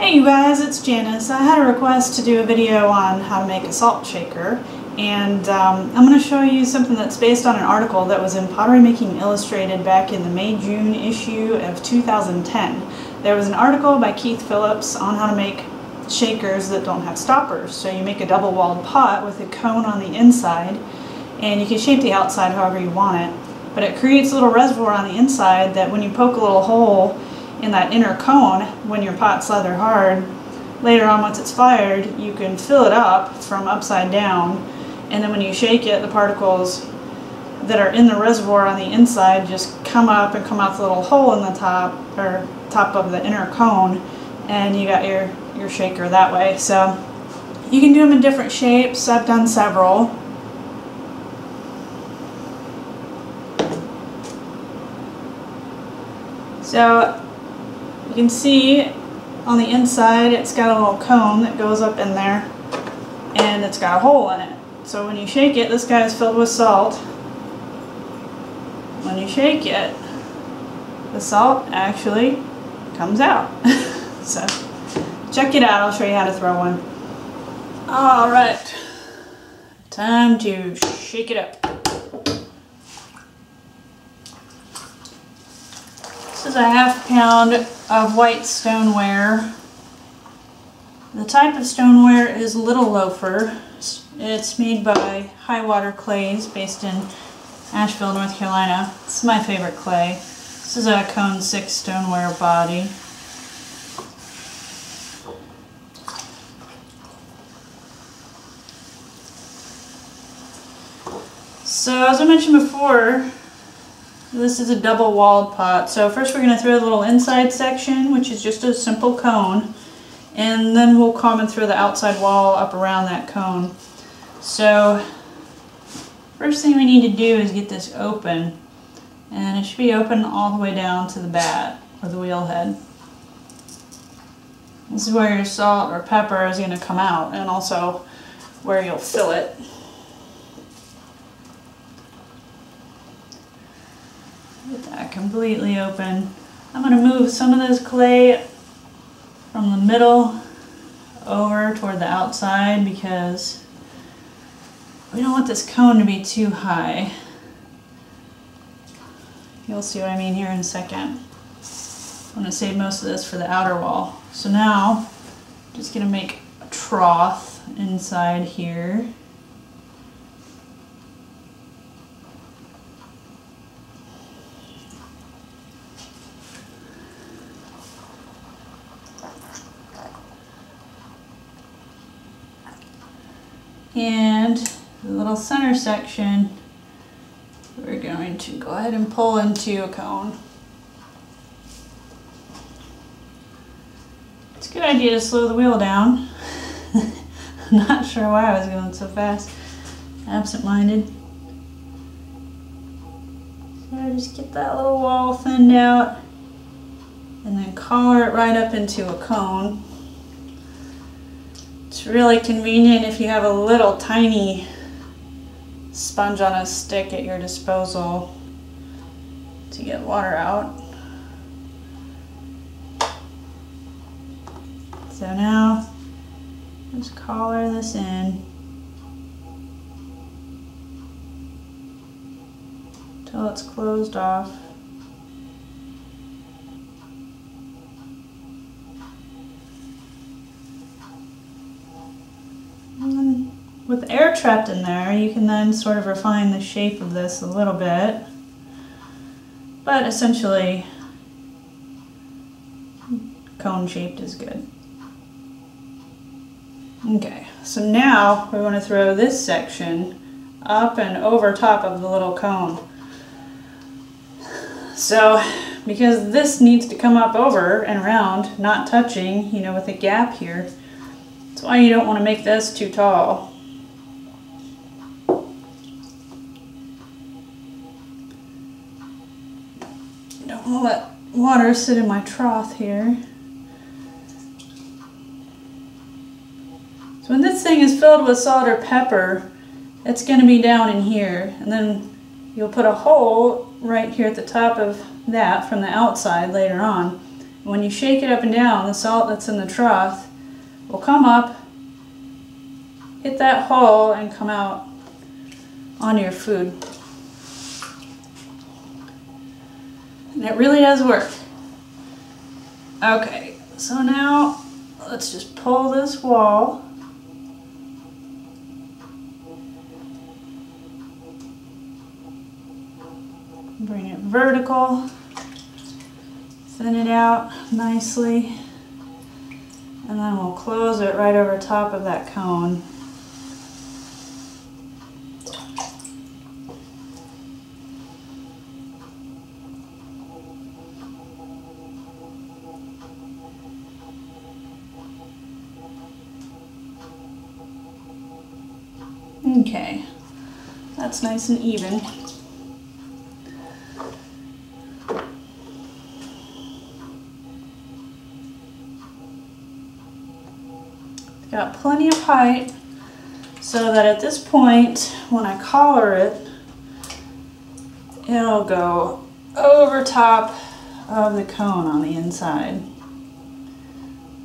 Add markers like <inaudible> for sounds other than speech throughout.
Hey you guys, it's Janis. I had a request to do a video on how to make a salt shaker and um, I'm going to show you something that's based on an article that was in Pottery Making Illustrated back in the May-June issue of 2010. There was an article by Keith Phillips on how to make shakers that don't have stoppers. So you make a double-walled pot with a cone on the inside and you can shape the outside however you want it. But it creates a little reservoir on the inside that when you poke a little hole in that inner cone, when your pot's leather hard, later on once it's fired, you can fill it up from upside down. And then when you shake it, the particles that are in the reservoir on the inside just come up and come out the little hole in the top, or top of the inner cone, and you got your, your shaker that way. So you can do them in different shapes. I've done several. So you can see on the inside it's got a little cone that goes up in there and it's got a hole in it. So when you shake it, this guy is filled with salt. When you shake it, the salt actually comes out. <laughs> so check it out, I'll show you how to throw one. Alright, time to shake it up. This is a half pound of white stoneware. The type of stoneware is Little Loafer. It's made by Highwater Clays based in Asheville, North Carolina. It's my favorite clay. This is a cone 6 stoneware body. So as I mentioned before, this is a double walled pot. So first we're going to throw the little inside section, which is just a simple cone. And then we'll come and throw the outside wall up around that cone. So first thing we need to do is get this open. And it should be open all the way down to the bat, or the wheel head. This is where your salt or pepper is going to come out, and also where you'll fill it. Get that completely open. I'm going to move some of this clay from the middle over toward the outside because we don't want this cone to be too high. You'll see what I mean here in a second. I'm going to save most of this for the outer wall. So now, I'm just going to make a trough inside here. And the little center section, we're going to go ahead and pull into a cone. It's a good idea to slow the wheel down. <laughs> Not sure why I was going so fast. Absent-minded. So just get that little wall thinned out and then collar it right up into a cone. It's really convenient if you have a little tiny sponge on a stick at your disposal to get water out. So now, just collar this in until it's closed off. With air trapped in there, you can then sort of refine the shape of this a little bit. But essentially, cone shaped is good. Okay, so now we want to throw this section up and over top of the little cone. So, because this needs to come up over and around, not touching, you know, with a gap here, that's why you don't want to make this too tall. Don't want to let water sit in my trough here. So when this thing is filled with salt or pepper, it's going to be down in here. And then you'll put a hole right here at the top of that from the outside later on. When you shake it up and down, the salt that's in the trough will come up, hit that hole, and come out on your food. And it really does work. Okay, so now let's just pull this wall. Bring it vertical, thin it out nicely, and then we'll close it right over top of that cone. That's nice and even. Got plenty of height so that at this point, when I collar it, it'll go over top of the cone on the inside.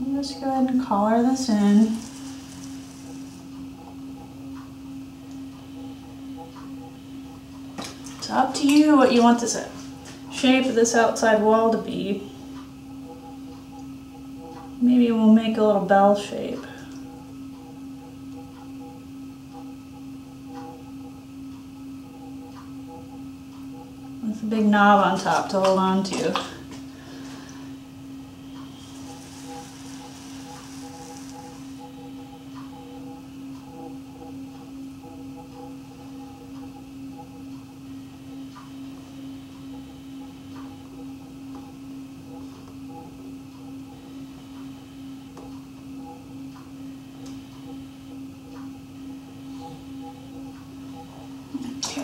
I'll just go ahead and collar this in. It's up to you what you want this shape of this outside wall to be. Maybe we'll make a little bell shape. With a big knob on top to hold on to.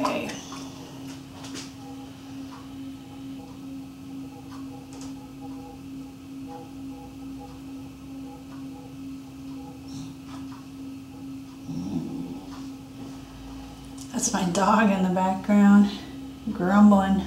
Okay. That's my dog in the background, grumbling.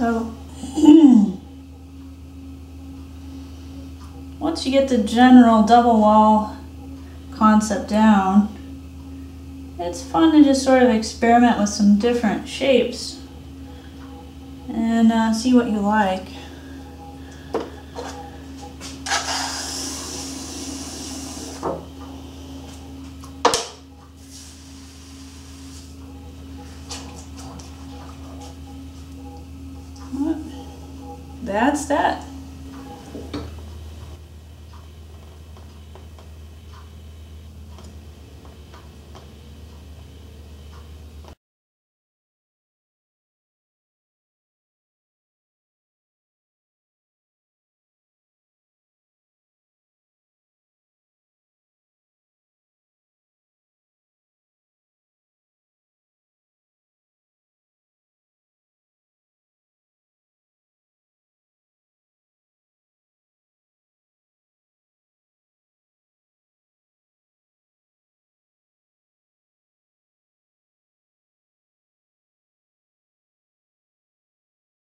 So <clears throat> once you get the general double wall concept down, it's fun to just sort of experiment with some different shapes and uh, see what you like. That's that.